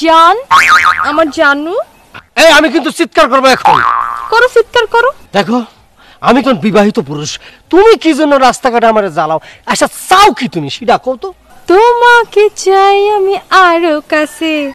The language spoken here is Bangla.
জান আমার জানু। এই আমি কিন্তু চিৎকার করব এখন। করো চিৎকার করো। দেখো আমি কোন বিবাহিত পুরুষ। তুমি কি জন্য রাস্তাঘাটে আমার জ্বালাও? আচ্ছা চাও কি তুমি? সেটা কও তো। তোমাকে চাই আমি আরও কাছে।